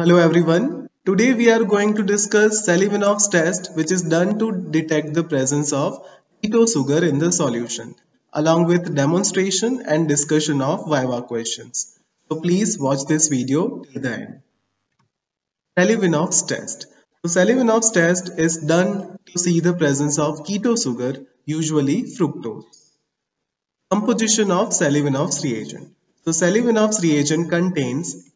Hello everyone. Today we are going to discuss Seliwanoff's test which is done to detect the presence of keto sugar in the solution along with demonstration and discussion of Viva questions. So please watch this video till the end. Seliwanoff's test. So Seliwanoff's test is done to see the presence of keto sugar, usually fructose. Composition of Seliwanoff's reagent. So Seliwanoff's reagent contains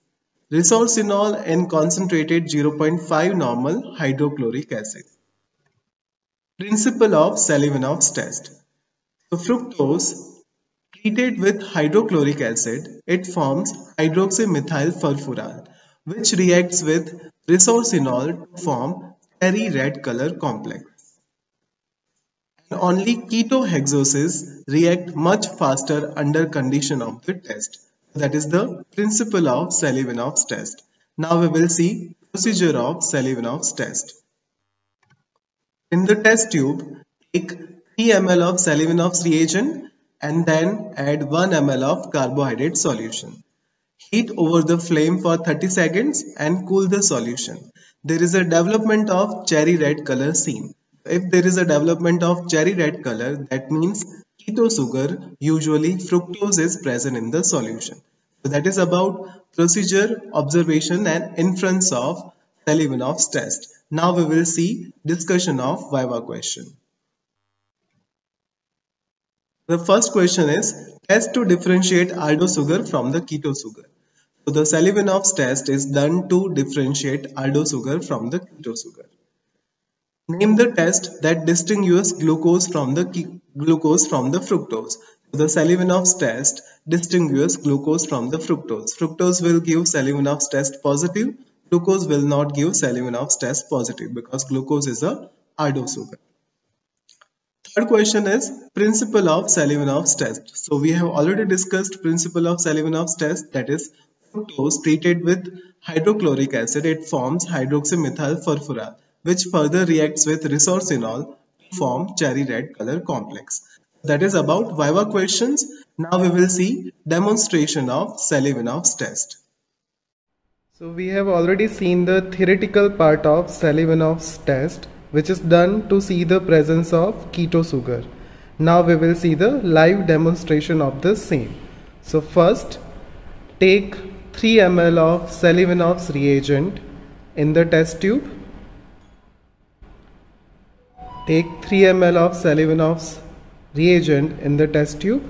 Resorcinol and concentrated 0.5 normal hydrochloric acid. Principle of Seliwanoff's test. So fructose treated with hydrochloric acid, it forms hydroxymethyl furfural which reacts with resorcinol to form cherry red color complex. And only ketohexoses react much faster under condition of the test. That is the principle of Seliwanoff's test. Now we will see procedure of Seliwanoff's test. In the test tube, take 3 ml of Seliwanoff's reagent and then add 1 ml of carbohydrate solution. Heat over the flame for 30 seconds and cool the solution. There is a development of cherry red color seen. If there is a development of cherry red color, that means keto sugar, usually fructose is present in the solution. So that is about procedure, observation and inference of Seliwanoff's test. Now we will see discussion of Viva question. The first question is test to differentiate aldo sugar from the keto sugar. So the Seliwanoff's test is done to differentiate aldo sugar from the keto sugar. Name the test that distinguishes glucose from the glucose from the fructose. The Seliwanoff's test distinguishes glucose from the fructose. Fructose will give Seliwanoff's test positive. Glucose will not give Seliwanoff's test positive because glucose is a aldo sugar. Third question is principle of Seliwanoff's test. So we have already discussed principle of Seliwanoff's test that is fructose treated with hydrochloric acid it forms hydroxymethyl furfural which further reacts with resorcinol to form cherry red color complex. That is about Viva questions. Now we will see demonstration of Seliwanoff's test. So we have already seen the theoretical part of Seliwanoff's test which is done to see the presence of keto sugar. Now we will see the live demonstration of the same. So first take 3 ml of Seliwanoff's reagent in the test tube Take 3 ml of Seliwanoff's reagent in the test tube.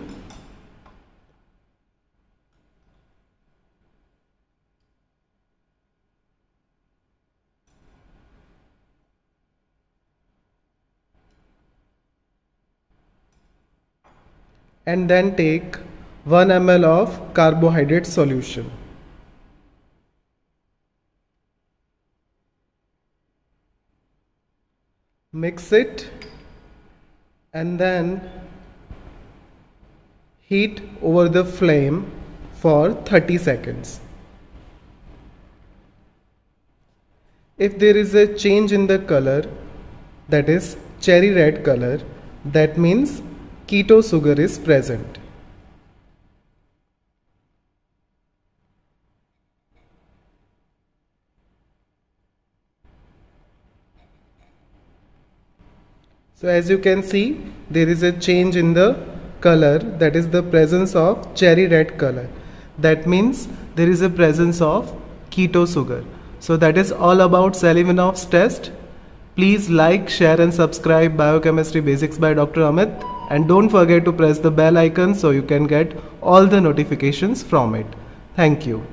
And then take 1 ml of carbohydrate solution. mix it and then heat over the flame for 30 seconds. If there is a change in the color that is cherry red color that means keto sugar is present. So as you can see there is a change in the color that is the presence of cherry red color. That means there is a presence of keto sugar. So that is all about Seliwanoff's test. Please like, share and subscribe Biochemistry Basics by Dr. Amit and don't forget to press the bell icon so you can get all the notifications from it. Thank you.